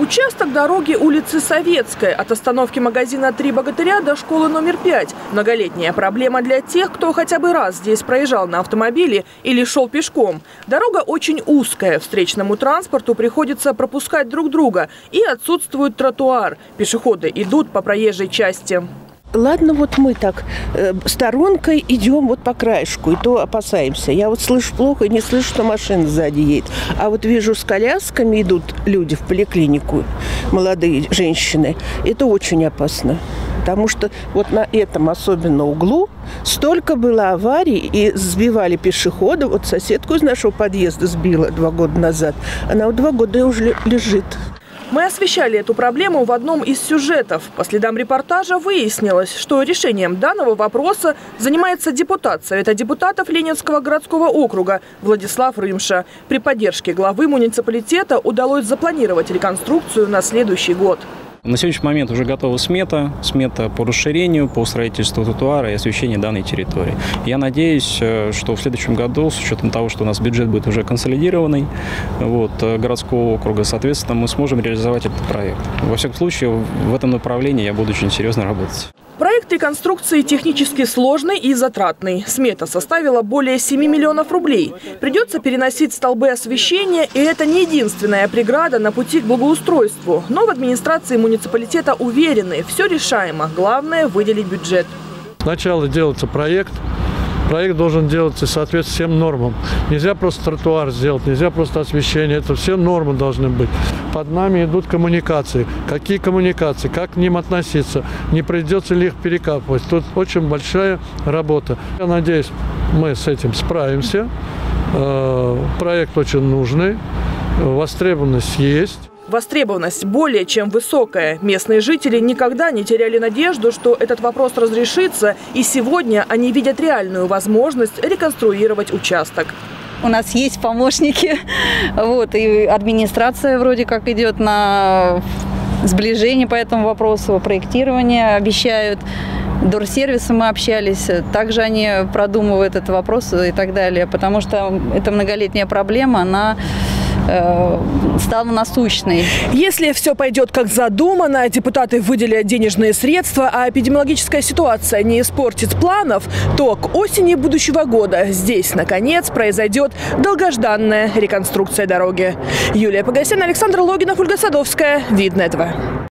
Участок дороги улицы Советская от остановки магазина «Три богатыря» до школы номер пять. Многолетняя проблема для тех, кто хотя бы раз здесь проезжал на автомобиле или шел пешком. Дорога очень узкая, встречному транспорту приходится пропускать друг друга и отсутствует тротуар. Пешеходы идут по проезжей части. Ладно, вот мы так э, сторонкой идем вот по краешку, и то опасаемся. Я вот слышу плохо и не слышу, что машина сзади едет. А вот вижу, с колясками идут люди в поликлинику, молодые женщины. Это очень опасно. Потому что вот на этом особенно углу столько было аварий и сбивали пешехода. Вот соседку из нашего подъезда сбила два года назад. Она вот два года уже лежит. Мы освещали эту проблему в одном из сюжетов. По следам репортажа выяснилось, что решением данного вопроса занимается депутат Совета депутатов Ленинского городского округа Владислав Рымша. При поддержке главы муниципалитета удалось запланировать реконструкцию на следующий год. На сегодняшний момент уже готова смета, смета по расширению, по строительству тротуара и освещению данной территории. Я надеюсь, э, что в следующем году, с учетом того, что у нас бюджет будет уже консолидированный вот, э, городского округа, соответственно, мы сможем реализовать этот проект. Во всяком случае, в этом направлении я буду очень серьезно работать. Проект реконструкции технически сложный и затратный. Смета составила более 7 миллионов рублей. Придется переносить столбы освещения, и это не единственная преграда на пути к благоустройству. Но в администрации муниципалитета уверены, все решаемо. Главное – выделить бюджет. Сначала делается проект, проект должен делаться соответственно всем нормам. Нельзя просто тротуар сделать, нельзя просто освещение. Это все нормы должны быть. Под нами идут коммуникации. Какие коммуникации, как к ним относиться, не придется ли их перекапывать. Тут очень большая работа. Я надеюсь, мы с этим справимся. Э, проект очень нужный, востребованность есть. Востребованность более чем высокая. Местные жители никогда не теряли надежду, что этот вопрос разрешится, и сегодня они видят реальную возможность реконструировать участок. У нас есть помощники, вот, и администрация вроде как идет на сближение по этому вопросу, проектирование обещают. Дорсервисом мы общались, также они продумывают этот вопрос и так далее, потому что это многолетняя проблема, она Э, стала насущной. Если все пойдет как задумано, депутаты выделят денежные средства, а эпидемиологическая ситуация не испортит планов, то к осени будущего года здесь, наконец, произойдет долгожданная реконструкция дороги. Юлия Погосян, Александр Логинов, Ольга Садовская. Видно этого.